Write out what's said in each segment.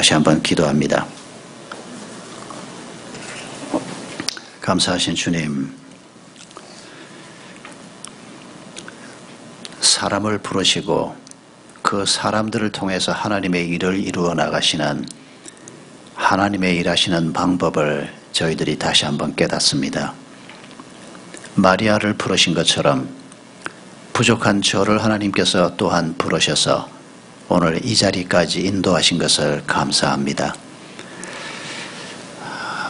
다시 한번 기도합니다. 감사하신 주님, 사람을 부르시고 그 사람들을 통해서 하나님의 일을 이루어 나가시는 하나님의 일하시는 방법을 저희들이 다시 한번 깨닫습니다. 마리아를 부르신 것처럼 부족한 저를 하나님께서 또한 부르셔서 오늘 이 자리까지 인도하신 것을 감사합니다.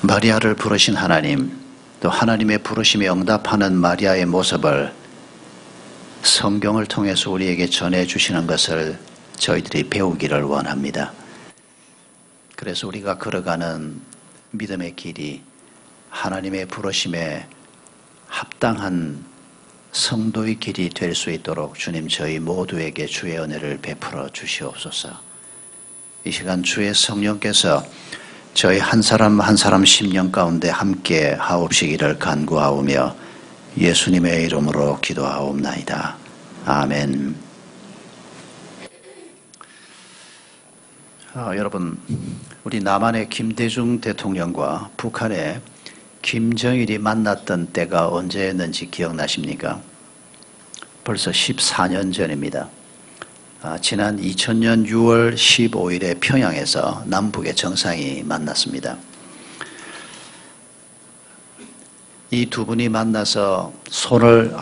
마리아를 부르신 하나님, 또 하나님의 부르심에 응답하는 마리아의 모습을 성경을 통해서 우리에게 전해 주시는 것을 저희들이 배우기를 원합니다. 그래서 우리가 걸어가는 믿음의 길이 하나님의 부르심에 합당한 성도의 길이 될 수 있도록 주님 저희 모두에게 주의 은혜를 베풀어 주시옵소서. 이 시간 주의 성령께서 저희 한 사람 한 사람 심령 가운데 함께 하옵시기를 간구하오며 예수님의 이름으로 기도하옵나이다. 아멘. 아, 여러분, 우리 남한의 김대중 대통령과 북한의 김정일이 만났던 때가 언제였는지 기억나십니까? 벌써 14년 전입니다. 아, 지난 2000년 6월 15일에 평양에서 남북의 정상이 만났습니다. 이 두 분이 만나서 손을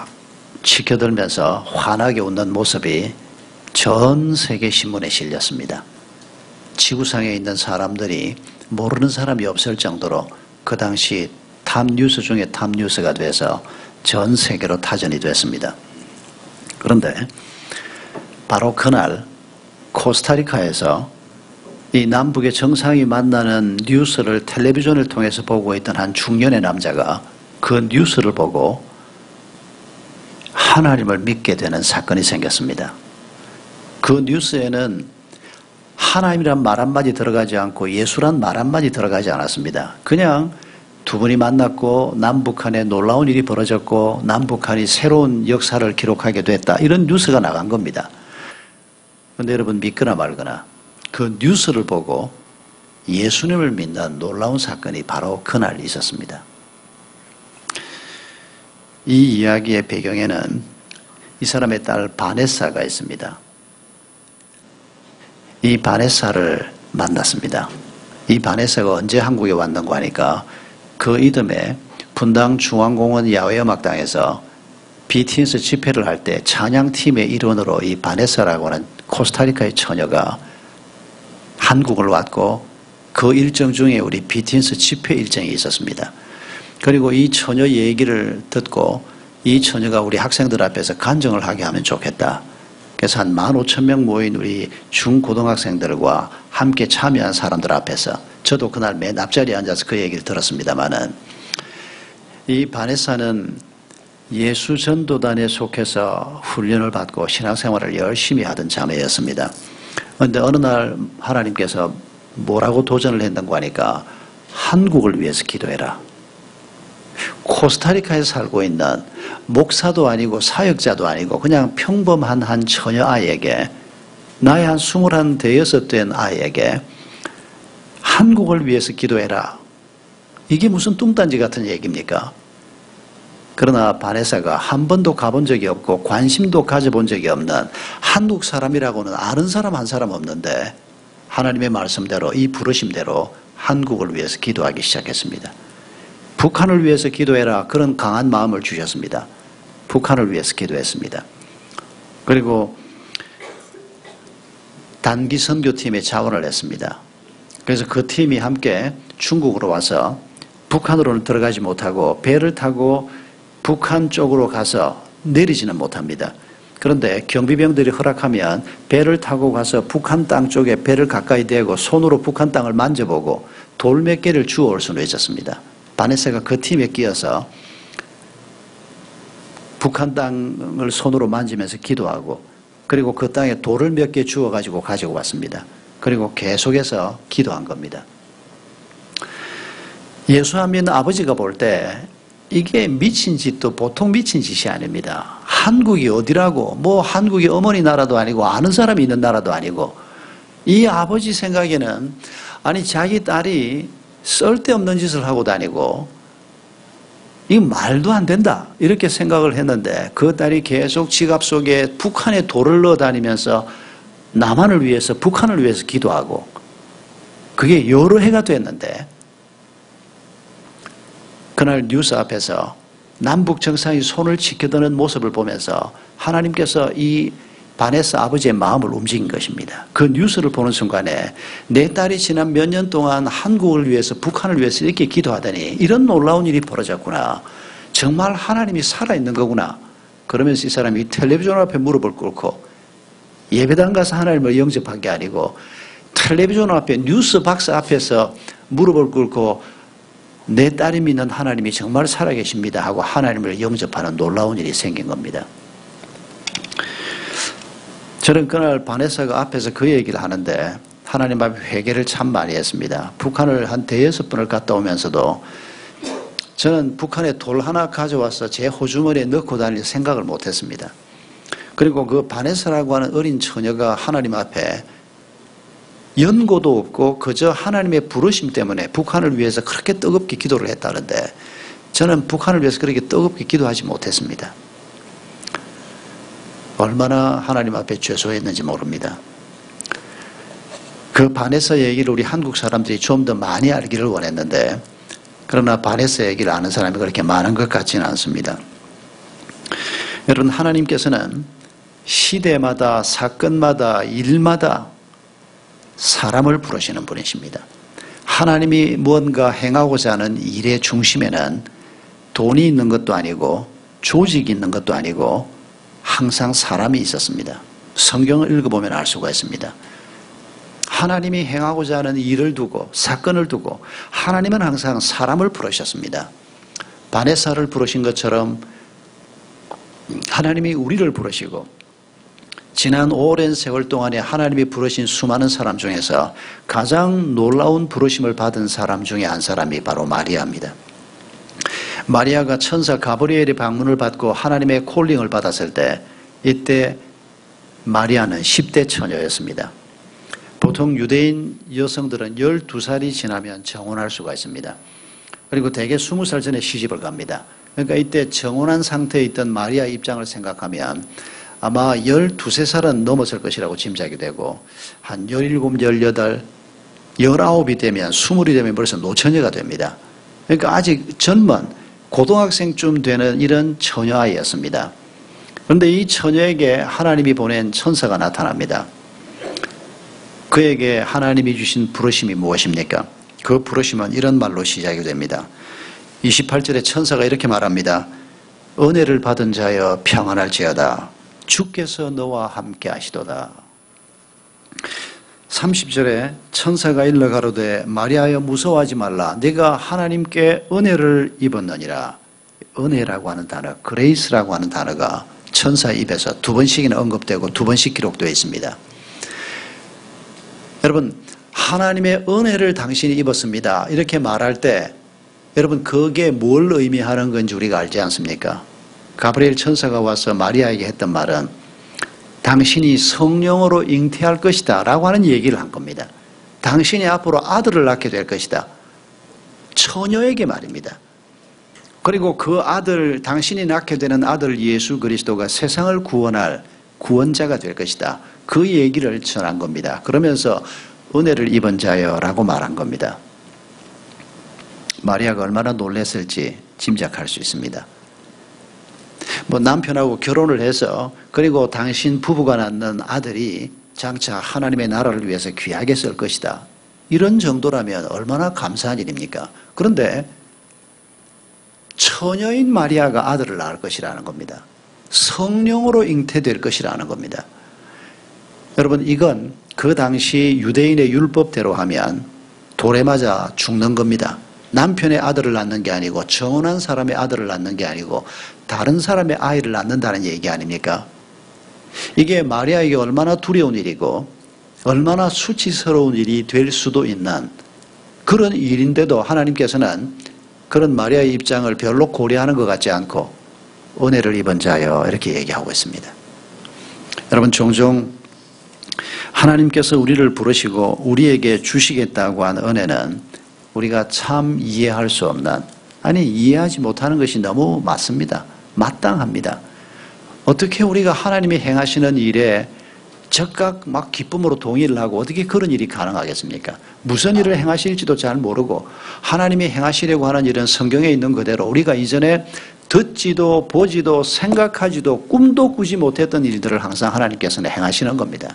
치켜들면서 환하게 웃는 모습이 전 세계 신문에 실렸습니다. 지구상에 있는 사람들이 모르는 사람이 없을 정도로 그 당시 탑뉴스 중에 탑뉴스가 돼서 전 세계로 타전이 됐습니다. 그런데 바로 그날 코스타리카에서 이 남북의 정상이 만나는 뉴스를 텔레비전을 통해서 보고 있던 한 중년의 남자가 그 뉴스를 보고 하나님을 믿게 되는 사건이 생겼습니다. 그 뉴스에는 하나님이란 말 한마디 들어가지 않고 예수란 말 한마디 들어가지 않았습니다. 그냥 두 분이 만났고 남북한에 놀라운 일이 벌어졌고 남북한이 새로운 역사를 기록하게 됐다. 이런 뉴스가 나간 겁니다. 그런데 여러분 믿거나 말거나 그 뉴스를 보고 예수님을 믿는 놀라운 사건이 바로 그날 있었습니다. 이 이야기의 배경에는 이 사람의 딸 바네사가 있습니다. 이 바네사를 만났습니다. 이 바네사가 언제 한국에 왔는고 하니까 그 이듬해 분당 중앙공원 야외음악당에서 BTS 집회를 할 때 찬양팀의 일원으로 이 바네사라고 하는 코스타리카의 처녀가 한국을 왔고 그 일정 중에 우리 BTS 집회 일정이 있었습니다. 그리고 이 처녀 얘기를 듣고 이 처녀가 우리 학생들 앞에서 간증을 하게 하면 좋겠다. 그래서 한 15,000명 모인 우리 중고등학생들과 함께 참여한 사람들 앞에서 저도 그날 맨 앞자리에 앉아서 그 얘기를 들었습니다마는 이 바네사는 예수 전도단에 속해서 훈련을 받고 신앙생활을 열심히 하던 자매였습니다. 그런데 어느 날 하나님께서 뭐라고 도전을 했는고 하니까 한국을 위해서 기도해라. 코스타리카에 살고 있는 목사도 아니고 사역자도 아니고 그냥 평범한 한 처녀 아이에게 나이 한 스물한 대여섯 된 아이에게 한국을 위해서 기도해라. 이게 무슨 뚱딴지 같은 얘기입니까? 그러나 바네사가 한 번도 가본 적이 없고 관심도 가져본 적이 없는 한국 사람이라고는 아는 사람 한 사람 없는데 하나님의 말씀대로 이 부르심대로 한국을 위해서 기도하기 시작했습니다. 북한을 위해서 기도해라 그런 강한 마음을 주셨습니다. 북한을 위해서 기도했습니다. 그리고 단기 선교팀에 자원을 했습니다. 그래서 그 팀이 함께 중국으로 와서 북한으로는 들어가지 못하고 배를 타고 북한 쪽으로 가서 내리지는 못합니다. 그런데 경비병들이 허락하면 배를 타고 가서 북한 땅 쪽에 배를 가까이 대고 손으로 북한 땅을 만져보고 돌 몇 개를 주워올 수는 있었습니다. 바네세가 그 팀에 끼어서 북한 땅을 손으로 만지면서 기도하고 그리고 그 땅에 돌을 몇 개 주워 가지고 가지고 왔습니다. 그리고 계속해서 기도한 겁니다. 예수 안 믿는 아버지가 볼 때 이게 미친 짓도 보통 미친 짓이 아닙니다. 한국이 어디라고, 뭐 한국이 어머니 나라도 아니고 아는 사람이 있는 나라도 아니고 이 아버지 생각에는 아니 자기 딸이 쓸데없는 짓을 하고 다니고 이 말도 안 된다. 이렇게 생각을 했는데 그 딸이 계속 지갑 속에 북한에 돌을 넣어 다니면서 남한을 위해서 북한을 위해서 기도하고 그게 여러 해가 됐는데 그날 뉴스 앞에서 남북 정상이 손을 지켜드는 모습을 보면서 하나님께서 이 바네스 아버지의 마음을 움직인 것입니다. 그 뉴스를 보는 순간에 내 딸이 지난 몇 년 동안 한국을 위해서 북한을 위해서 이렇게 기도하다니 이런 놀라운 일이 벌어졌구나. 정말 하나님이 살아있는 거구나. 그러면서 이 사람이 텔레비전 앞에 무릎을 꿇고 예배당 가서 하나님을 영접한 게 아니고 텔레비전 앞에 뉴스 박스 앞에서 무릎을 꿇고 내 딸이 믿는 하나님이 정말 살아계십니다 하고 하나님을 영접하는 놀라운 일이 생긴 겁니다. 저는 그날 바네사가 앞에서 그 얘기를 하는데 하나님 앞에 회개를 참 많이 했습니다. 북한을 한 대여섯 번을 갔다 오면서도 저는 북한에 돌 하나 가져와서 제 호주머니에 넣고 다닐 생각을 못 했습니다. 그리고 그 바네사라고 하는 어린 처녀가 하나님 앞에 연고도 없고 그저 하나님의 부르심 때문에 북한을 위해서 그렇게 뜨겁게 기도를 했다는데 저는 북한을 위해서 그렇게 뜨겁게 기도하지 못했습니다. 얼마나 하나님 앞에 죄송했는지 모릅니다. 그 반에서 얘기를 우리 한국 사람들이 좀 더 많이 알기를 원했는데 그러나 반에서 얘기를 아는 사람이 그렇게 많은 것 같지는 않습니다. 여러분 하나님께서는 시대마다 사건마다 일마다 사람을 부르시는 분이십니다. 하나님이 무언가 행하고자 하는 일의 중심에는 돈이 있는 것도 아니고 조직이 있는 것도 아니고 항상 사람이 있었습니다. 성경을 읽어보면 알 수가 있습니다. 하나님이 행하고자 하는 일을 두고 사건을 두고 하나님은 항상 사람을 부르셨습니다. 바네사를 부르신 것처럼 하나님이 우리를 부르시고 지난 오랜 세월 동안에 하나님이 부르신 수많은 사람 중에서 가장 놀라운 부르심을 받은 사람 중에 한 사람이 바로 마리아입니다. 마리아가 천사 가브리엘의 방문을 받고 하나님의 콜링을 받았을 때 이때 마리아는 10대 처녀였습니다. 보통 유대인 여성들은 12살이 지나면 정혼할 수가 있습니다. 그리고 대개 20살 전에 시집을 갑니다. 그러니까 이때 정혼한 상태에 있던 마리아 입장을 생각하면 아마 12, 3살은 넘었을 것이라고 짐작이 되고 한 17, 18, 19이 되면 20이 되면 벌써 노처녀가 됩니다. 그러니까 아직 젊은 고등학생쯤 되는 이런 처녀아이였습니다. 그런데 이 처녀에게 하나님이 보낸 천사가 나타납니다. 그에게 하나님이 주신 부르심이 무엇입니까? 그 부르심은 이런 말로 시작이 됩니다. 28절에 천사가 이렇게 말합니다. 은혜를 받은 자여 평안할지어다. 주께서 너와 함께 하시도다. 30절에 천사가 일러 가로되 마리아여 무서워하지 말라. 네가 하나님께 은혜를 입었느니라. 은혜라고 하는 단어 grace라고 하는 단어가 천사 입에서 두 번씩이나 언급되고 두 번씩 기록되어 있습니다. 여러분 하나님의 은혜를 당신이 입었습니다. 이렇게 말할 때 여러분 그게 뭘 의미하는 건지 우리가 알지 않습니까? 가브리엘 천사가 와서 마리아에게 했던 말은 당신이 성령으로 잉태할 것이다 라고 하는 얘기를 한 겁니다. 당신이 앞으로 아들을 낳게 될 것이다. 처녀에게 말입니다. 그리고 그 아들, 당신이 낳게 되는 아들 예수 그리스도가 세상을 구원할 구원자가 될 것이다. 그 얘기를 전한 겁니다. 그러면서 은혜를 입은 자여 라고 말한 겁니다. 마리아가 얼마나 놀랐을지 짐작할 수 있습니다. 뭐 남편하고 결혼을 해서 그리고 당신 부부가 낳는 아들이 장차 하나님의 나라를 위해서 귀하게 쓸 것이다. 이런 정도라면 얼마나 감사한 일입니까? 그런데 처녀인 마리아가 아들을 낳을 것이라는 겁니다. 성령으로 잉태될 것이라는 겁니다. 여러분, 이건 그 당시 유대인의 율법대로 하면 돌에 맞아 죽는 겁니다. 남편의 아들을 낳는 게 아니고 정혼한 사람의 아들을 낳는 게 아니고 다른 사람의 아이를 낳는다는 얘기 아닙니까? 이게 마리아에게 얼마나 두려운 일이고 얼마나 수치스러운 일이 될 수도 있는 그런 일인데도 하나님께서는 그런 마리아의 입장을 별로 고려하는 것 같지 않고 은혜를 입은 자여 이렇게 얘기하고 있습니다. 여러분 종종 하나님께서 우리를 부르시고 우리에게 주시겠다고 한 은혜는 우리가 참 이해할 수 없는 아니 이해하지 못하는 것이 너무 맞습니다. 마땅합니다. 어떻게 우리가 하나님이 행하시는 일에 즉각 막 기쁨으로 동의를 하고 어떻게 그런 일이 가능하겠습니까? 무슨 일을 행하실지도 잘 모르고 하나님이 행하시려고 하는 일은 성경에 있는 그대로 우리가 이전에 듣지도 보지도 생각하지도 꿈도 꾸지 못했던 일들을 항상 하나님께서는 행하시는 겁니다.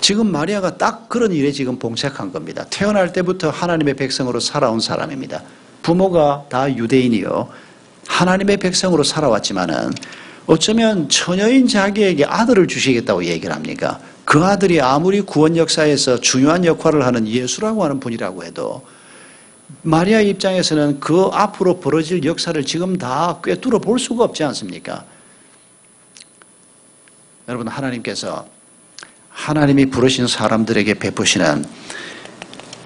지금 마리아가 딱 그런 일에 지금 봉착한 겁니다. 태어날 때부터 하나님의 백성으로 살아온 사람입니다. 부모가 다 유대인이요. 하나님의 백성으로 살아왔지만은 어쩌면 처녀인 자기에게 아들을 주시겠다고 얘기를 합니까? 그 아들이 아무리 구원 역사에서 중요한 역할을 하는 예수라고 하는 분이라고 해도 마리아 입장에서는 그 앞으로 벌어질 역사를 지금 다 꿰뚫어 볼 수가 없지 않습니까? 여러분, 하나님께서 하나님이 부르신 사람들에게 베푸시는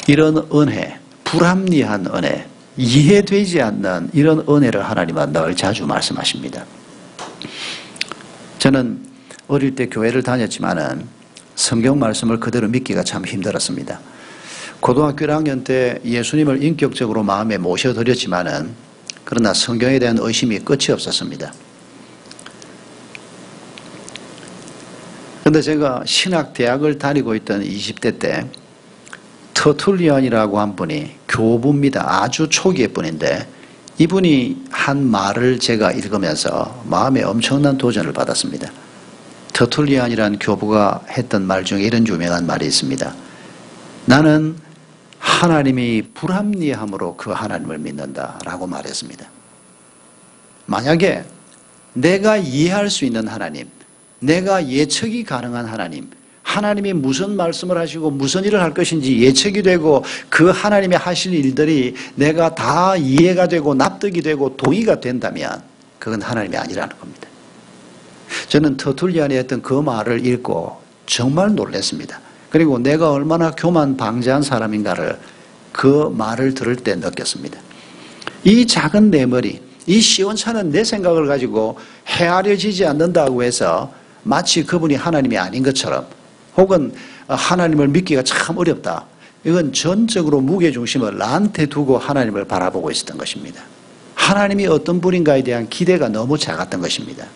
이런 은혜, 불합리한 은혜, 이해되지 않는 이런 은혜를 하나님은 늘 자주 말씀하십니다. 저는 어릴 때 교회를 다녔지만은 성경 말씀을 그대로 믿기가 참 힘들었습니다. 고등학교 1학년 때 예수님을 인격적으로 마음에 모셔드렸지만은 그러나 성경에 대한 의심이 끝이 없었습니다. 그런데 제가 신학대학을 다니고 있던 20대 때 터툴리안이라고 한 분이 교부입니다. 아주 초기의 분인데 이분이 한 말을 제가 읽으면서 마음에 엄청난 도전을 받았습니다. 터툴리안이라는 교부가 했던 말 중에 이런 유명한 말이 있습니다. 나는 하나님이 불합리함으로 그 하나님을 믿는다 라고 말했습니다. 만약에 내가 이해할 수 있는 하나님, 내가 예측이 가능한 하나님, 하나님이 무슨 말씀을 하시고 무슨 일을 할 것인지 예측이 되고 그 하나님이 하실 일들이 내가 다 이해가 되고 납득이 되고 동의가 된다면 그건 하나님이 아니라는 겁니다. 저는 터툴리안이 했던 그 말을 읽고 정말 놀랐습니다. 그리고 내가 얼마나 교만 방자한 사람인가를 그 말을 들을 때 느꼈습니다. 이 작은 내 머리, 이 시원찮은 내 생각을 가지고 헤아려지지 않는다고 해서 마치 그분이 하나님이 아닌 것처럼 혹은 하나님을 믿기가 참 어렵다. 이건 전적으로 무게중심을 나한테 두고 하나님을 바라보고 있었던 것입니다. 하나님이 어떤 분인가에 대한 기대가 너무 작았던 것입니다.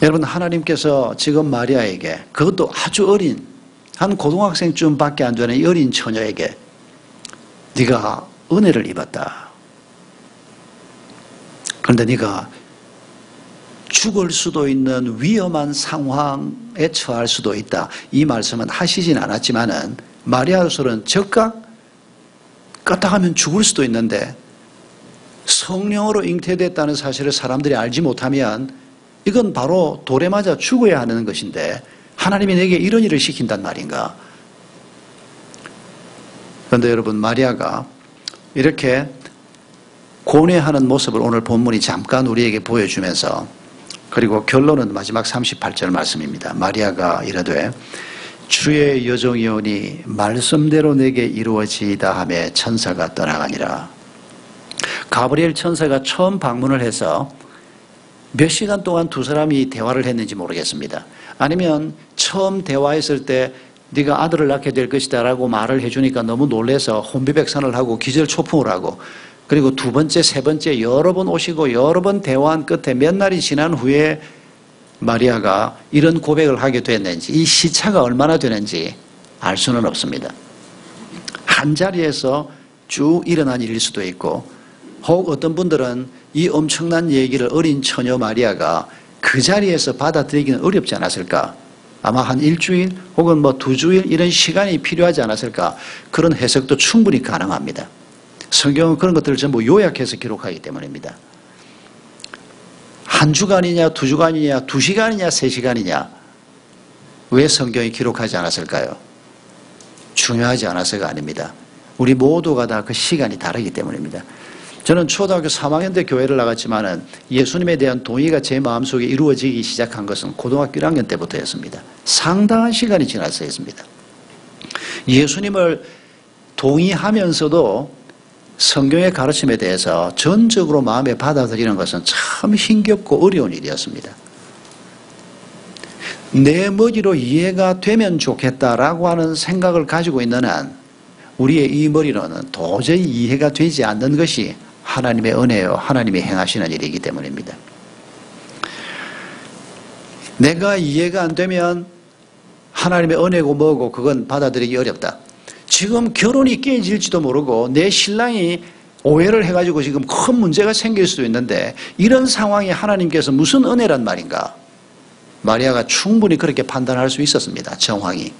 여러분 하나님께서 지금 마리아에게 그것도 아주 어린 한 고등학생쯤밖에 안 되는 어린 처녀에게 네가 은혜를 입었다. 그런데 네가 죽을 수도 있는 위험한 상황에 처할 수도 있다. 이 말씀은 하시진 않았지만은 마리아로서는 즉각 까딱하면 죽을 수도 있는데 성령으로 잉태됐다는 사실을 사람들이 알지 못하면 이건 바로 돌에 맞아 죽어야 하는 것인데 하나님이 내게 이런 일을 시킨단 말인가? 그런데 여러분 마리아가 이렇게 고뇌하는 모습을 오늘 본문이 잠깐 우리에게 보여주면서 그리고 결론은 마지막 38절 말씀입니다. 마리아가 이르되 주의 여종이오니 말씀대로 내게 이루어지이다 하며 천사가 떠나가니라. 가브리엘 천사가 처음 방문을 해서 몇 시간 동안 두 사람이 대화를 했는지 모르겠습니다. 아니면 처음 대화했을 때 네가 아들을 낳게 될 것이다라고 말을 해주니까 너무 놀래서 혼비백산을 하고 기절초풍을 하고 그리고 두 번째, 세 번째 여러 번 오시고 여러 번 대화한 끝에 몇 날이 지난 후에 마리아가 이런 고백을 하게 됐는지 이 시차가 얼마나 되는지 알 수는 없습니다. 한 자리에서 쭉 일어난 일일 수도 있고 혹 어떤 분들은 이 엄청난 얘기를 어린 처녀 마리아가 그 자리에서 받아들이기는 어렵지 않았을까? 아마 한 일주일 혹은 뭐 두 주일 이런 시간이 필요하지 않았을까? 그런 해석도 충분히 가능합니다. 성경은 그런 것들을 전부 요약해서 기록하기 때문입니다. 한 주간이냐, 두 주간이냐, 두 시간이냐, 세 시간이냐, 왜 성경이 기록하지 않았을까요? 중요하지 않아서가 아닙니다. 우리 모두가 다 그 시간이 다르기 때문입니다. 저는 초등학교 3학년 때 교회를 나갔지만은 예수님에 대한 동의가 제 마음속에 이루어지기 시작한 것은 고등학교 1학년 때부터였습니다. 상당한 시간이 지났어였습니다. 예수님을 동의하면서도 성경의 가르침에 대해서 전적으로 마음에 받아들이는 것은 참 힘겹고 어려운 일이었습니다. 내 머리로 이해가 되면 좋겠다라고 하는 생각을 가지고 있는 한 우리의 이 머리로는 도저히 이해가 되지 않는 것이 하나님의 은혜요 하나님이 행하시는 일이기 때문입니다. 내가 이해가 안 되면 하나님의 은혜고 뭐고 그건 받아들이기 어렵다. 지금 결혼이 깨질지도 모르고 내 신랑이 오해를 해가지고 지금 큰 문제가 생길 수도 있는데 이런 상황에 하나님께서 무슨 은혜란 말인가? 마리아가 충분히 그렇게 판단할 수 있었습니다. 정황이.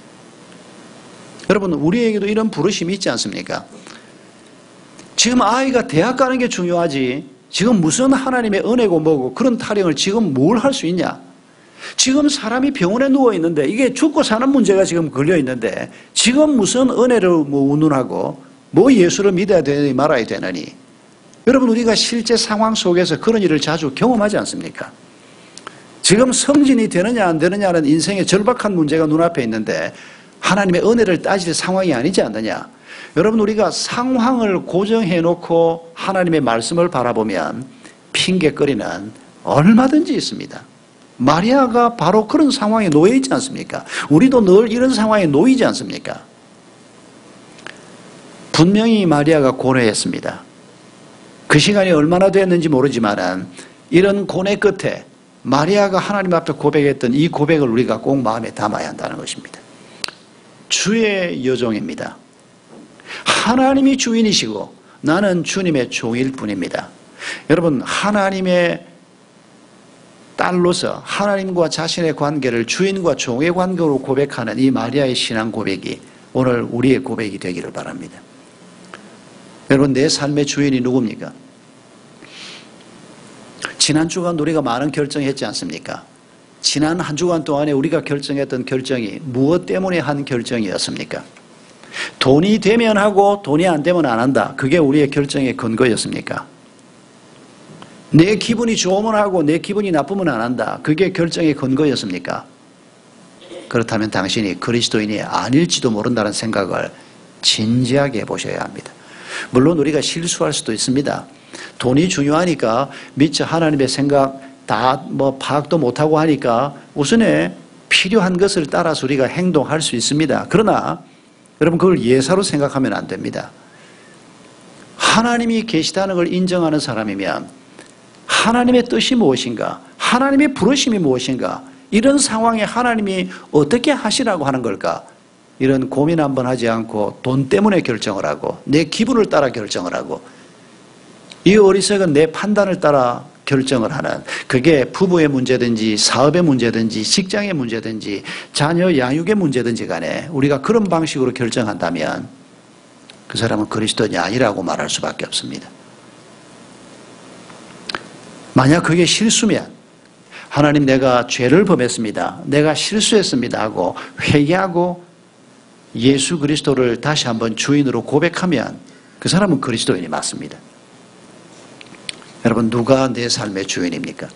여러분 우리에게도 이런 부르심이 있지 않습니까? 지금 아이가 대학 가는 게 중요하지 지금 무슨 하나님의 은혜고 뭐고 그런 타령을 지금 뭘 할 수 있냐? 지금 사람이 병원에 누워 있는데 이게 죽고 사는 문제가 지금 걸려 있는데 지금 무슨 은혜를 뭐 운운하고 뭐 예수를 믿어야 되느니 말아야 되느니 여러분 우리가 실제 상황 속에서 그런 일을 자주 경험하지 않습니까? 지금 성진이 되느냐 안 되느냐는 인생의 절박한 문제가 눈앞에 있는데 하나님의 은혜를 따질 상황이 아니지 않느냐? 여러분 우리가 상황을 고정해 놓고 하나님의 말씀을 바라보면 핑계거리는 얼마든지 있습니다. 마리아가 바로 그런 상황에 놓여 있지 않습니까? 우리도 늘 이런 상황에 놓이지 않습니까? 분명히 마리아가 고뇌했습니다. 그 시간이 얼마나 됐는지 모르지만 이런 고뇌 끝에 마리아가 하나님 앞에 고백했던 이 고백을 우리가 꼭 마음에 담아야 한다는 것입니다. 주의 여종입니다. 하나님이 주인이시고 나는 주님의 종일 뿐입니다. 여러분 하나님의 딸로서 하나님과 자신의 관계를 주인과 종의 관계로 고백하는 이 마리아의 신앙 고백이 오늘 우리의 고백이 되기를 바랍니다. 여러분 내 삶의 주인이 누굽니까? 지난 주간 우리가 많은 결정했지 않습니까? 지난 한 주간 동안에 우리가 결정했던 결정이 무엇 때문에 한 결정이었습니까? 돈이 되면 하고 돈이 안 되면 안 한다. 그게 우리의 결정의 근거였습니까? 내 기분이 좋으면 하고 내 기분이 나쁘면 안 한다. 그게 결정의 근거였습니까? 그렇다면 당신이 그리스도인이 아닐지도 모른다는 생각을 진지하게 보셔야 합니다. 물론 우리가 실수할 수도 있습니다. 돈이 중요하니까 미처 하나님의 생각 다 뭐 파악도 못하고 하니까 우선에 필요한 것을 따라서 우리가 행동할 수 있습니다. 그러나 여러분 그걸 예사로 생각하면 안 됩니다. 하나님이 계시다는 걸 인정하는 사람이면 하나님의 뜻이 무엇인가? 하나님의 부르심이 무엇인가? 이런 상황에 하나님이 어떻게 하시라고 하는 걸까? 이런 고민 한번 하지 않고 돈 때문에 결정을 하고 내 기분을 따라 결정을 하고 이 어리석은 내 판단을 따라 결정을 하는 그게 부부의 문제든지 사업의 문제든지 직장의 문제든지 자녀 양육의 문제든지 간에 우리가 그런 방식으로 결정한다면 그 사람은 그리스도인이 아니라고 말할 수밖에 없습니다. 만약 그게 실수면 하나님 내가 죄를 범했습니다. 내가 실수했습니다 하고 회개하고 예수 그리스도를 다시 한번 주인으로 고백하면 그 사람은 그리스도인이 맞습니다. 여러분 누가 내 삶의 주인입니까?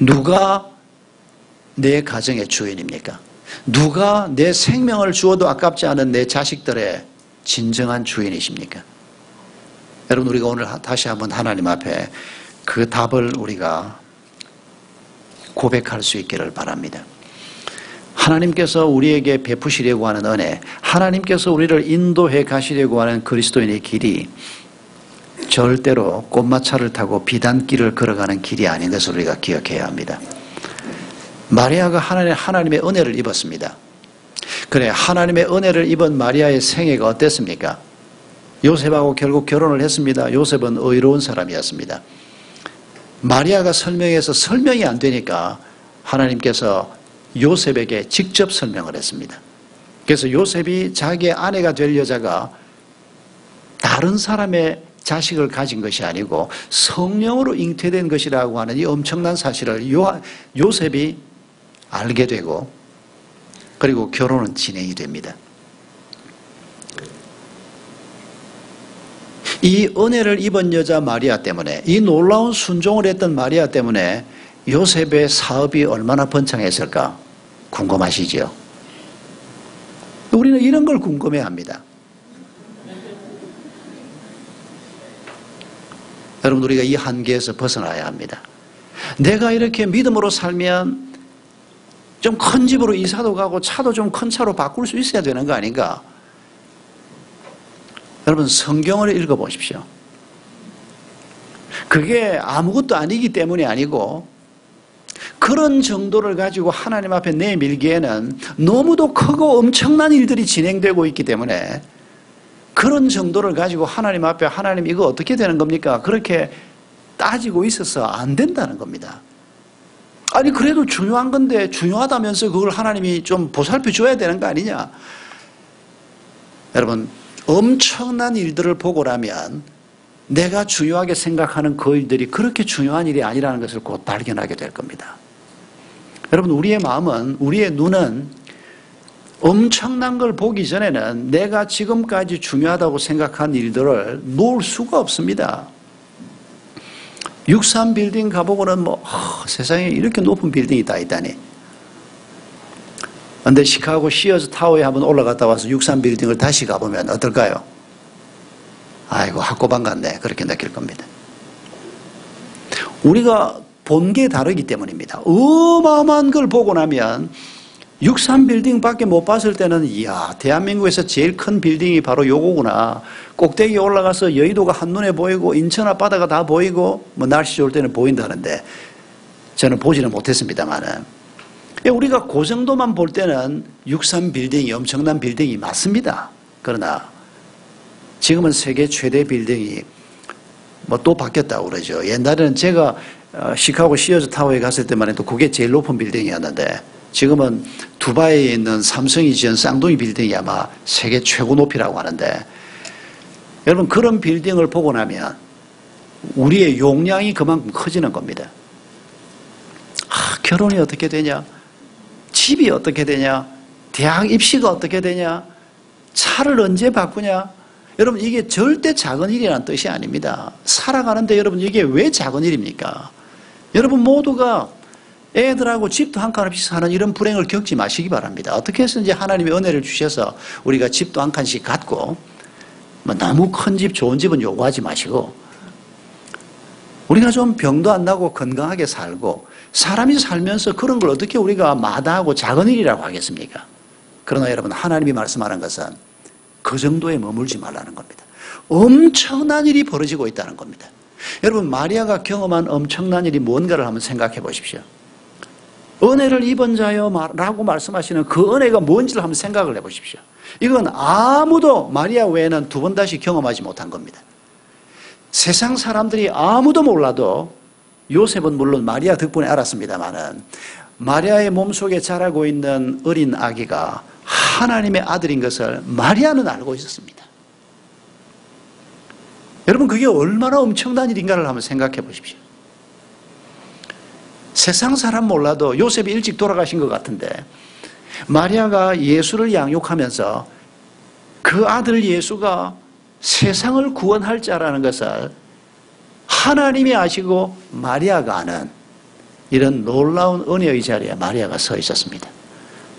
누가 내 가정의 주인입니까? 누가 내 생명을 주어도 아깝지 않은 내 자식들의 진정한 주인이십니까? 여러분 우리가 오늘 다시 한번 하나님 앞에 그 답을 우리가 고백할 수 있기를 바랍니다. 하나님께서 우리에게 베푸시려고 하는 은혜, 하나님께서 우리를 인도해 가시려고 하는 그리스도인의 길이 절대로 꽃마차를 타고 비단길을 걸어가는 길이 아닌 것을 우리가 기억해야 합니다. 마리아가 하나님, 하나님의 은혜를 입었습니다. 그래, 하나님의 은혜를 입은 마리아의 생애가 어땠습니까? 요셉하고 결국 결혼을 했습니다. 요셉은 의로운 사람이었습니다. 마리아가 설명해서 설명이 안 되니까 하나님께서 요셉에게 직접 설명을 했습니다. 그래서 요셉이 자기의 아내가 될 여자가 다른 사람의 자식을 가진 것이 아니고 성령으로 잉태된 것이라고 하는 이 엄청난 사실을 요, 요셉이 알게 되고 그리고 결혼은 진행이 됩니다. 이 은혜를 입은 여자 마리아 때문에 이 놀라운 순종을 했던 마리아 때문에 요셉의 사업이 얼마나 번창했을까 궁금하시죠? 우리는 이런 걸 궁금해합니다. 여러분 우리가 이 한계에서 벗어나야 합니다. 내가 이렇게 믿음으로 살면 좀 큰 집으로 이사도 가고 차도 좀 큰 차로 바꿀 수 있어야 되는 거 아닌가? 여러분 성경을 읽어보십시오. 그게 아무것도 아니기 때문이 아니고 그런 정도를 가지고 하나님 앞에 내밀기에는 너무도 크고 엄청난 일들이 진행되고 있기 때문에 그런 정도를 가지고 하나님 앞에 하나님 이거 어떻게 되는 겁니까? 그렇게 따지고 있어서 안 된다는 겁니다. 아니 그래도 중요한 건데 중요하다면서 그걸 하나님이 좀 보살펴 줘야 되는 거 아니냐? 여러분 엄청난 일들을 보고 나면 내가 중요하게 생각하는 그 일들이 그렇게 중요한 일이 아니라는 것을 곧 발견하게 될 겁니다. 여러분, 우리의 마음은, 우리의 눈은 엄청난 걸 보기 전에는 내가 지금까지 중요하다고 생각한 일들을 놓을 수가 없습니다. 63 빌딩 가보고는 뭐, 어, 세상에 이렇게 높은 빌딩이 다 있다니. 근데 시카고 시어즈 타워에 한번 올라갔다 와서 63 빌딩을 다시 가보면 어떨까요? 아이고, 학고방 같네. 그렇게 느낄 겁니다. 우리가 본 게 다르기 때문입니다. 어마어마한 걸 보고 나면 63 빌딩 밖에 못 봤을 때는 이야, 대한민국에서 제일 큰 빌딩이 바로 요거구나. 꼭대기에 올라가서 여의도가 한눈에 보이고 인천 앞바다가 다 보이고 뭐 날씨 좋을 때는 보인다는데 저는 보지는 못했습니다만은 우리가 그 정도만 볼 때는 63 빌딩이 엄청난 빌딩이 맞습니다. 그러나 지금은 세계 최대 빌딩이 뭐 또 바뀌었다고 그러죠. 옛날에는 제가 어, 시카고 시어즈 타워에 갔을 때만 해도 그게 제일 높은 빌딩이었는데 지금은 두바이에 있는 삼성이 지은 쌍둥이 빌딩이 아마 세계 최고 높이라고 하는데 여러분 그런 빌딩을 보고 나면 우리의 용량이 그만큼 커지는 겁니다. 아, 결혼이 어떻게 되냐? 집이 어떻게 되냐? 대학 입시가 어떻게 되냐? 차를 언제 바꾸냐? 여러분 이게 절대 작은 일이라는 뜻이 아닙니다. 살아가는데 여러분 이게 왜 작은 일입니까? 여러분 모두가 애들하고 집도 한 칸 없이 사는 이런 불행을 겪지 마시기 바랍니다. 어떻게 해서든지 하나님의 은혜를 주셔서 우리가 집도 한 칸씩 갖고 뭐 너무 큰 집, 좋은 집은 요구하지 마시고 우리가 좀 병도 안 나고 건강하게 살고 사람이 살면서 그런 걸 어떻게 우리가 마다하고 작은 일이라고 하겠습니까? 그러나 여러분 하나님이 말씀하는 것은 그 정도에 머물지 말라는 겁니다. 엄청난 일이 벌어지고 있다는 겁니다. 여러분 마리아가 경험한 엄청난 일이 뭔가를 한번 생각해 보십시오. 은혜를 입은 자여 라고 말씀하시는 그 은혜가 뭔지를 한번 생각을 해 보십시오. 이건 아무도 마리아 외에는 두 번 다시 경험하지 못한 겁니다. 세상 사람들이 아무도 몰라도 요셉은 물론 마리아 덕분에 알았습니다만은 마리아의 몸속에 자라고 있는 어린 아기가 하나님의 아들인 것을 마리아는 알고 있었습니다. 여러분 그게 얼마나 엄청난 일인가를 한번 생각해 보십시오. 세상 사람 몰라도 요셉이 일찍 돌아가신 것 같은데 마리아가 예수를 양육하면서 그 아들 예수가 세상을 구원할 자라는 것을 하나님이 아시고 마리아가 아는 이런 놀라운 은혜의 자리에 마리아가 서 있었습니다.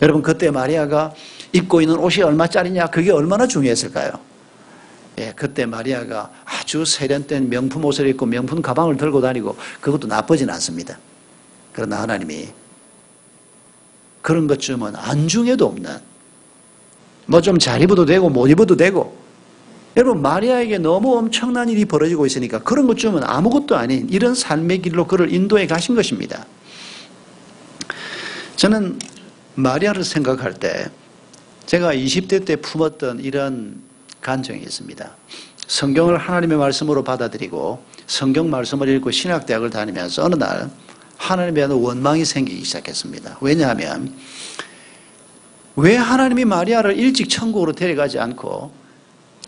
여러분 그때 마리아가 입고 있는 옷이 얼마짜리냐 그게 얼마나 중요했을까요? 예, 그때 마리아가 아주 세련된 명품 옷을 입고 명품 가방을 들고 다니고 그것도 나쁘진 않습니다. 그러나 하나님이 그런 것쯤은 안중에도 없는 뭐 좀 잘 입어도 되고 못 입어도 되고 여러분 마리아에게 너무 엄청난 일이 벌어지고 있으니까 그런 것쯤은 아무것도 아닌 이런 삶의 길로 그를 인도해 가신 것입니다. 저는 마리아를 생각할 때 제가 20대 때 품었던 이런 간증이 있습니다. 성경을 하나님의 말씀으로 받아들이고 성경 말씀을 읽고 신학대학을 다니면서 어느 날 하나님에 대한 원망이 생기기 시작했습니다. 왜냐하면 왜 하나님이 마리아를 일찍 천국으로 데려가지 않고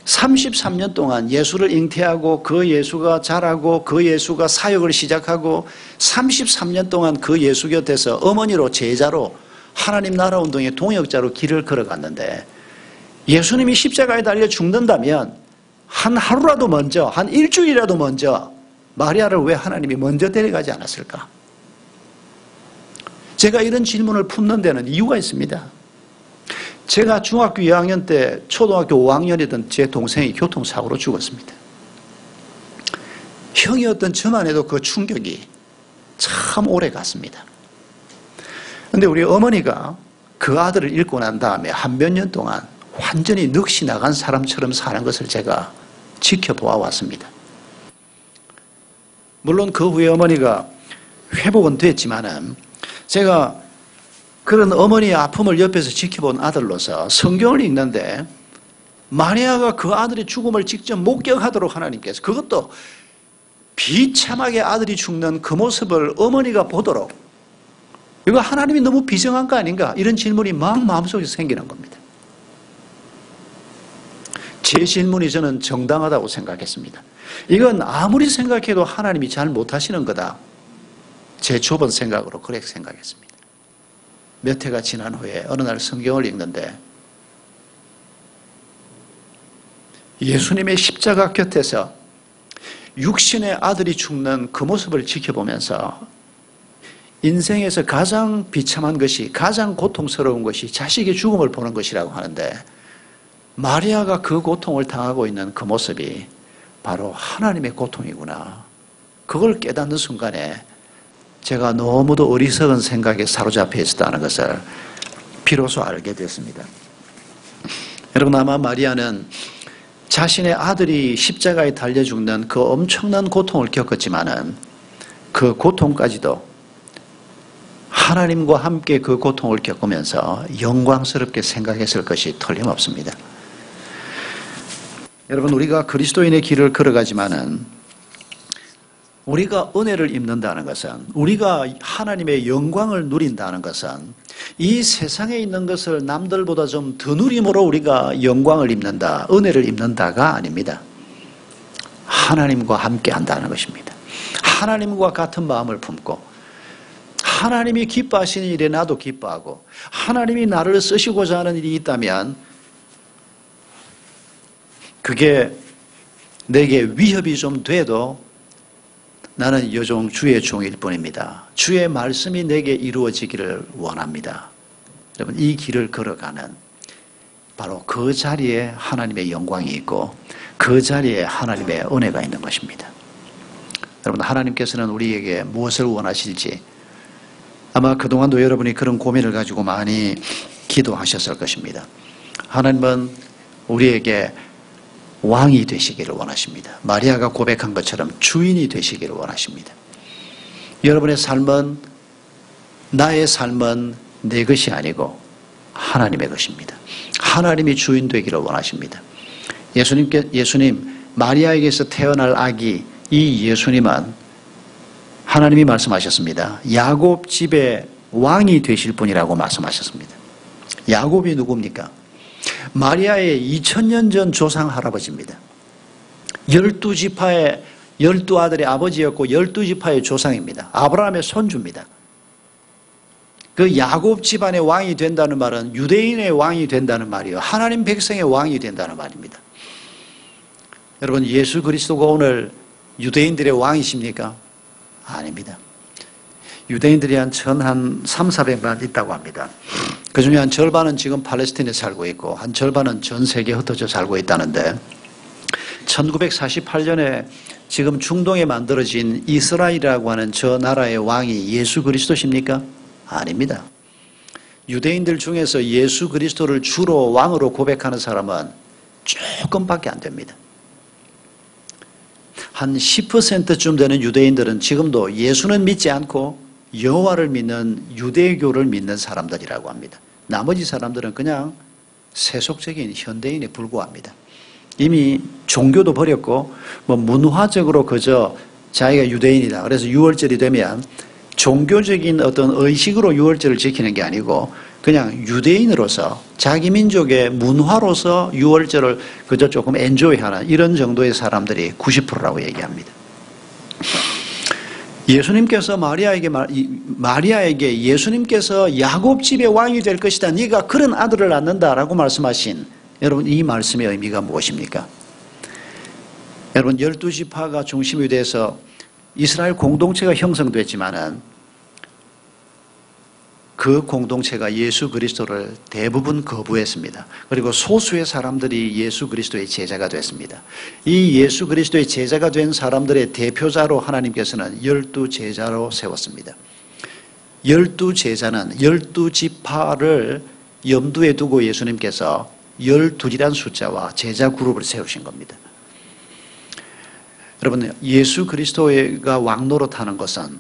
33년 동안 예수를 잉태하고 그 예수가 자라고 그 예수가 사역을 시작하고 33년 동안 그 예수 곁에서 어머니로 제자로 하나님 나라 운동의 동역자로 길을 걸어갔는데 예수님이 십자가에 달려 죽는다면 한 하루라도 먼저, 한 일주일이라도 먼저 마리아를 왜 하나님이 먼저 데려가지 않았을까? 제가 이런 질문을 품는 데는 이유가 있습니다. 제가 중학교 2학년 때 초등학교 5학년이던 제 동생이 교통사고로 죽었습니다. 형이었던 저만 해도 그 충격이 참 오래 갔습니다. 근데 우리 어머니가 그 아들을 잃고 난 다음에 한 몇 년 동안 완전히 넋이 나간 사람처럼 사는 것을 제가 지켜보아 왔습니다. 물론 그 후에 어머니가 회복은 됐지만은 제가 그런 어머니의 아픔을 옆에서 지켜본 아들로서 성경을 읽는데 마리아가 그 아들의 죽음을 직접 목격하도록 하나님께서 그것도 비참하게 아들이 죽는 그 모습을 어머니가 보도록 이거 하나님이 너무 비정한 거 아닌가 이런 질문이 막 마음속에 생기는 겁니다. 제 질문이 저는 정당하다고 생각했습니다. 이건 아무리 생각해도 하나님이 잘 못하시는 거다. 제 좁은 생각으로 그렇게 생각했습니다. 몇 해가 지난 후에 어느 날 성경을 읽는데 예수님의 십자가 곁에서 육신의 아들이 죽는 그 모습을 지켜보면서 인생에서 가장 비참한 것이 가장 고통스러운 것이 자식의 죽음을 보는 것이라고 하는데 마리아가 그 고통을 당하고 있는 그 모습이 바로 하나님의 고통이구나. 그걸 깨닫는 순간에 제가 너무도 어리석은 생각에 사로잡혀 있었다는 것을 비로소 알게 됐습니다. 여러분 아마 마리아는 자신의 아들이 십자가에 달려 죽는 그 엄청난 고통을 겪었지만은 그 고통까지도 하나님과 함께 그 고통을 겪으면서 영광스럽게 생각했을 것이 틀림없습니다. 여러분 우리가 그리스도인의 길을 걸어가지만은 우리가 은혜를 입는다는 것은 우리가 하나님의 영광을 누린다는 것은 이 세상에 있는 것을 남들보다 좀 더 누림으로 우리가 영광을 입는다, 은혜를 입는다가 아닙니다. 하나님과 함께 한다는 것입니다. 하나님과 같은 마음을 품고 하나님이 기뻐하시는 일에 나도 기뻐하고 하나님이 나를 쓰시고자 하는 일이 있다면 그게 내게 위협이 좀 돼도 나는 여종 주의 종일 뿐입니다. 주의 말씀이 내게 이루어지기를 원합니다. 여러분, 이 길을 걸어가는 바로 그 자리에 하나님의 영광이 있고 그 자리에 하나님의 은혜가 있는 것입니다. 여러분, 하나님께서는 우리에게 무엇을 원하실지 아마 그동안도 여러분이 그런 고민을 가지고 많이 기도하셨을 것입니다. 하나님은 우리에게 왕이 되시기를 원하십니다. 마리아가 고백한 것처럼 주인이 되시기를 원하십니다. 여러분의 삶은 나의 삶은 내 것이 아니고 하나님의 것입니다. 하나님이 주인 되기를 원하십니다. 예수님께 예수님 마리아에게서 태어날 아기 이 예수님은 하나님이 말씀하셨습니다. 야곱 집의 왕이 되실 분이라고 말씀하셨습니다. 야곱이 누굽니까? 마리아의 2000년 전 조상 할아버지입니다. 열두 지파의 열두 아들의 아버지였고 열두 지파의 조상입니다. 아브라함의 손주입니다. 그 야곱 집안의 왕이 된다는 말은 유대인의 왕이 된다는 말이에요. 하나님 백성의 왕이 된다는 말입니다. 여러분 예수 그리스도가 오늘 유대인들의 왕이십니까? 아닙니다. 유대인들이 한 천 한 3, 400만 있다고 합니다. 그 중에 한 절반은 지금 팔레스틴에 살고 있고 한 절반은 전 세계에 흩어져 살고 있다는데 1948년에 지금 중동에 만들어진 이스라엘이라고 하는 저 나라의 왕이 예수 그리스도십니까? 아닙니다. 유대인들 중에서 예수 그리스도를 주로 왕으로 고백하는 사람은 조금밖에 안 됩니다. 한 10%쯤 되는 유대인들은 지금도 예수는 믿지 않고 여호와를 믿는 유대교를 믿는 사람들이라고 합니다. 나머지 사람들은 그냥 세속적인 현대인에 불과합니다. 이미 종교도 버렸고 뭐 문화적으로 그저 자기가 유대인이다. 그래서 6월절이 되면 종교적인 어떤 의식으로 6월절을 지키는 게 아니고 그냥 유대인으로서 자기 민족의 문화로서 6월절을 그저 조금 엔조이하는 이런 정도의 사람들이 90%라고 얘기합니다. 예수님께서 마리아에게 마리아에게 예수님께서 야곱 집의 왕이 될 것이다. 네가 그런 아들을 낳는다라고 말씀하신 여러분 이 말씀의 의미가 무엇입니까? 여러분 열두 지파가 중심이 돼서 이스라엘 공동체가 형성됐지만은 그 공동체가 예수 그리스도를 대부분 거부했습니다. 그리고 소수의 사람들이 예수 그리스도의 제자가 됐습니다. 이 예수 그리스도의 제자가 된 사람들의 대표자로 하나님께서는 열두 제자로 세웠습니다. 열두 제자는 열두 지파를 염두에 두고 예수님께서 열두이란 숫자와 제자 그룹을 세우신 겁니다. 여러분, 예수 그리스도가 왕노릇 하는 것은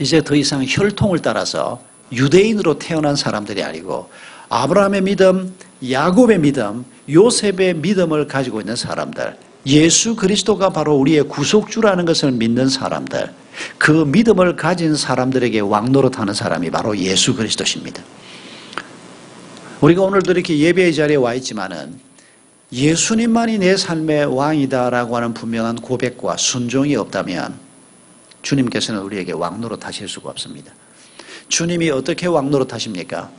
이제 더 이상 혈통을 따라서 유대인으로 태어난 사람들이 아니고 아브라함의 믿음, 야곱의 믿음, 요셉의 믿음을 가지고 있는 사람들, 예수 그리스도가 바로 우리의 구속주라는 것을 믿는 사람들, 그 믿음을 가진 사람들에게 왕노릇하는 사람이 바로 예수 그리스도십니다. 우리가 오늘도 이렇게 예배의 자리에 와 있지만은 예수님만이 내 삶의 왕이다라고 하는 분명한 고백과 순종이 없다면 주님께서는 우리에게 왕노릇 하실 수가 없습니다. 주님이 어떻게 왕노릇 하십니까?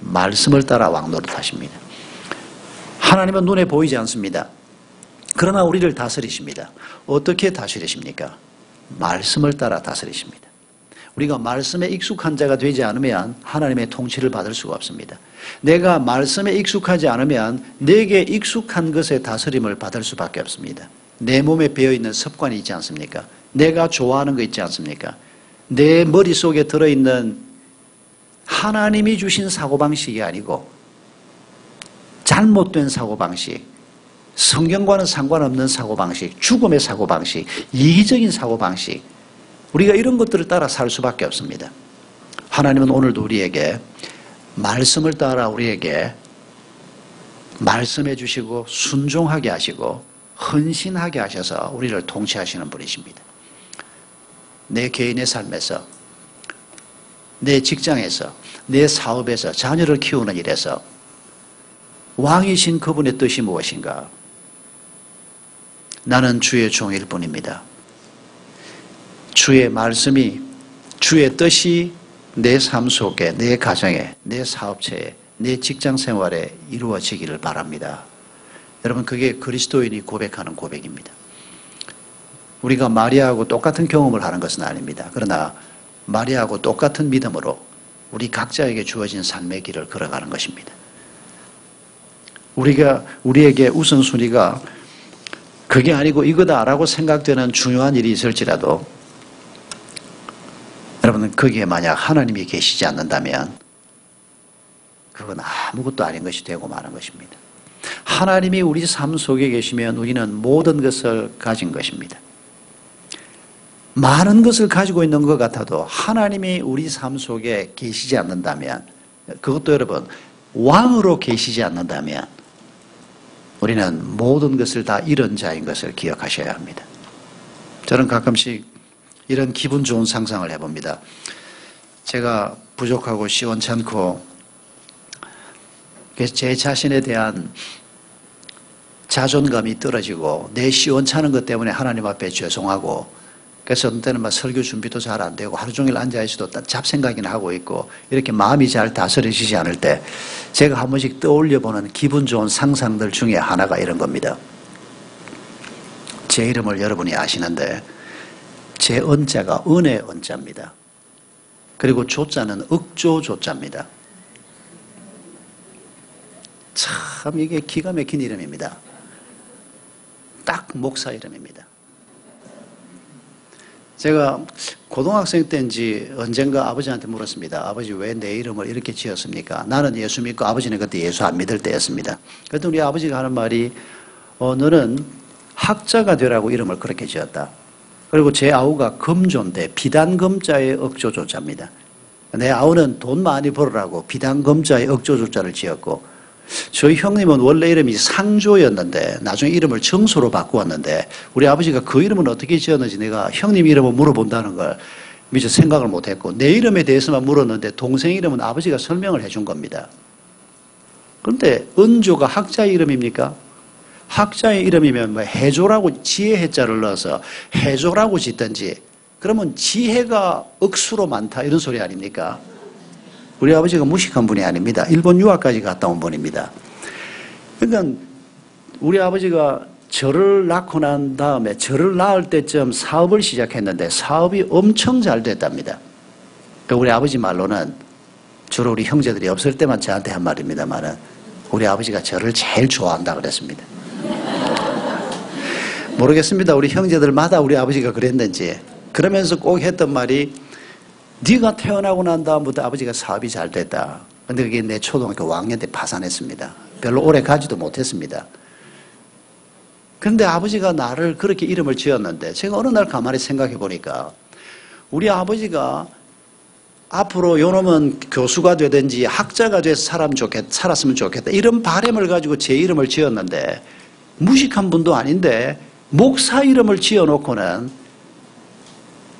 말씀을 따라 왕노릇 하십니다. 하나님은 눈에 보이지 않습니다. 그러나 우리를 다스리십니다. 어떻게 다스리십니까? 말씀을 따라 다스리십니다. 우리가 말씀에 익숙한 자가 되지 않으면 하나님의 통치를 받을 수가 없습니다. 내가 말씀에 익숙하지 않으면 내게 익숙한 것에 다스림을 받을 수밖에 없습니다. 내 몸에 배어 있는 습관이 있지 않습니까? 내가 좋아하는 거 있지 않습니까? 내 머릿속에 들어있는 하나님이 주신 사고방식이 아니고 잘못된 사고방식, 성경과는 상관없는 사고방식, 죽음의 사고방식, 이기적인 사고방식, 우리가 이런 것들을 따라 살 수밖에 없습니다. 하나님은 오늘도 우리에게 말씀을 따라 우리에게 말씀해 주시고 순종하게 하시고 헌신하게 하셔서 우리를 통치하시는 분이십니다. 내 개인의 삶에서 내 직장에서 내 사업에서 자녀를 키우는 일에서 왕이신 그분의 뜻이 무엇인가? 나는 주의 종일 뿐입니다. 주의 말씀이 주의 뜻이 내 삶 속에, 내 가정에, 내 사업체에, 내 직장 생활에 이루어지기를 바랍니다. 여러분, 그게 그리스도인이 고백하는 고백입니다. 우리가 마리아하고 똑같은 경험을 하는 것은 아닙니다. 그러나 마리아하고 똑같은 믿음으로 우리 각자에게 주어진 삶의 길을 걸어가는 것입니다. 우리가, 우리에게 우선순위가 그게 아니고 이거다라고 생각되는 중요한 일이 있을지라도 여러분, 거기에 만약 하나님이 계시지 않는다면 그건 아무것도 아닌 것이 되고 마는 것입니다. 하나님이 우리 삶 속에 계시면 우리는 모든 것을 가진 것입니다. 많은 것을 가지고 있는 것 같아도 하나님이 우리 삶 속에 계시지 않는다면 그것도 여러분 왕으로 계시지 않는다면 우리는 모든 것을 다 잃은 자인 것을 기억하셔야 합니다. 저는 가끔씩 이런 기분 좋은 상상을 해봅니다. 제가 부족하고 시원찮고 제 자신에 대한 자존감이 떨어지고 내 시원찮은 것 때문에 하나님 앞에 죄송하고 그래서 어떤 때는 막 설교 준비도 잘 안 되고 하루 종일 앉아있어도 잡생각이나 하고 있고 이렇게 마음이 잘 다스려지지 않을 때 제가 한 번씩 떠올려 보는 기분 좋은 상상들 중에 하나가 이런 겁니다. 제 이름을 여러분이 아시는데 제 언자가 은혜 언자입니다. 그리고 조자는 억조 조자입니다. 참 이게 기가 막힌 이름입니다. 딱 목사 이름입니다. 제가 고등학생 때인지 언젠가 아버지한테 물었습니다. 아버지 왜 내 이름을 이렇게 지었습니까? 나는 예수 믿고 아버지는 그때 예수 안 믿을 때였습니다. 그때 우리 아버지가 하는 말이 어, 너는 학자가 되라고 이름을 그렇게 지었다. 그리고 제 아우가 금조인데 비단금자의 억조조자입니다. 내 아우는 돈 많이 벌으라고 비단금자의 억조조자를 지었고 저희 형님은 원래 이름이 상조였는데 나중에 이름을 정소로 바꾸었는데 우리 아버지가 그 이름은 어떻게 지었는지 내가 형님 이름을 물어본다는 걸 미처 생각을 못했고 내 이름에 대해서만 물었는데 동생 이름은 아버지가 설명을 해준 겁니다. 그런데 은조가 학자 이름입니까? 학자의 이름이면 뭐 해조라고 지혜 해 자를 넣어서 해조라고 짓든지 그러면 지혜가 억수로 많다 이런 소리 아닙니까? 우리 아버지가 무식한 분이 아닙니다. 일본 유학까지 갔다 온 분입니다. 그러니까 우리 아버지가 저를 낳고 난 다음에 저를 낳을 때쯤 사업을 시작했는데 사업이 엄청 잘 됐답니다. 그 우리 아버지 말로는 주로 우리 형제들이 없을 때만 저한테 한 말입니다만은 우리 아버지가 저를 제일 좋아한다 그랬습니다. 모르겠습니다. 우리 형제들마다 우리 아버지가 그랬는지. 그러면서 꼭 했던 말이 네가 태어나고 난 다음부터 아버지가 사업이 잘 됐다. 근데 그게 내 초등학교 5학년 때 파산했습니다. 별로 오래 가지도 못했습니다. 근데 아버지가 나를 그렇게 이름을 지었는데 제가 어느 날 가만히 생각해 보니까 우리 아버지가 앞으로 요놈은 교수가 되든지 학자가 돼서 사람 좋겠, 살았으면 좋겠다. 이런 바램을 가지고 제 이름을 지었는데 무식한 분도 아닌데 목사 이름을 지어놓고는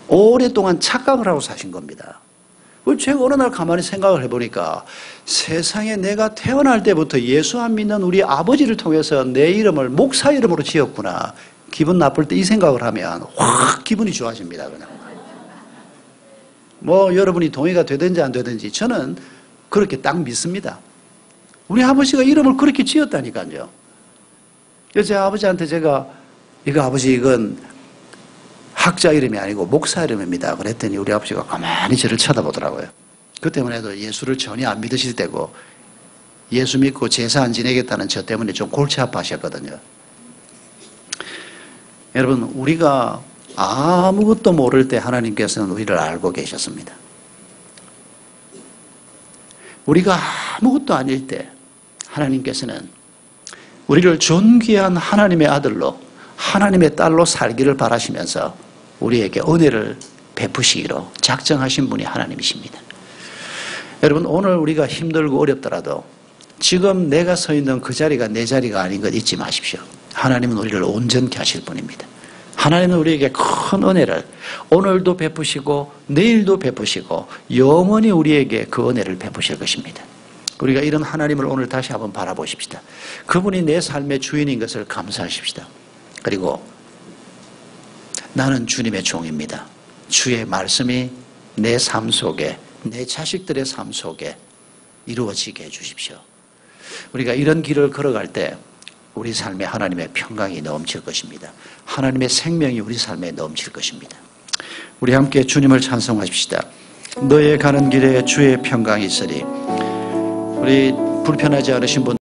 오랫동안 착각을 하고 사신 겁니다. 제가 어느 날 가만히 생각을 해보니까 세상에 내가 태어날 때부터 예수 안 믿는 우리 아버지를 통해서 내 이름을 목사 이름으로 지었구나. 기분 나쁠 때 이 생각을 하면 확 기분이 좋아집니다. 그냥. 뭐 여러분이 동의가 되든지 안 되든지 저는 그렇게 딱 믿습니다. 우리 아버지가 이름을 그렇게 지었다니까요. 제 아버지한테 제가 이거 아버지 이건 학자 이름이 아니고 목사 이름입니다. 그랬더니 우리 아버지가 가만히 저를 쳐다보더라고요. 그 때문에 도 예수를 전혀 안 믿으실 때고 예수 믿고 제사 안 지내겠다는 저 때문에 좀 골치 아파하셨거든요. 여러분 우리가 아무것도 모를 때 하나님께서는 우리를 알고 계셨습니다. 우리가 아무것도 아닐 때 하나님께서는 우리를 존귀한 하나님의 아들로 하나님의 딸로 살기를 바라시면서 우리에게 은혜를 베푸시기로 작정하신 분이 하나님이십니다. 여러분 오늘 우리가 힘들고 어렵더라도 지금 내가 서 있는 그 자리가 내 자리가 아닌 것 잊지 마십시오. 하나님은 우리를 온전케 하실 분입니다. 하나님은 우리에게 큰 은혜를 오늘도 베푸시고 내일도 베푸시고 영원히 우리에게 그 은혜를 베푸실 것입니다. 우리가 이런 하나님을 오늘 다시 한번 바라보십시다. 그분이 내 삶의 주인인 것을 감사하십시다. 그리고 나는 주님의 종입니다. 주의 말씀이 내 삶 속에, 내 자식들의 삶 속에 이루어지게 해주십시오. 우리가 이런 길을 걸어갈 때 우리 삶에 하나님의 평강이 넘칠 것입니다. 하나님의 생명이 우리 삶에 넘칠 것입니다. 우리 함께 주님을 찬송하십시다. 너의 가는 길에 주의 평강이 있으리. 우리 불편하지 않으신 분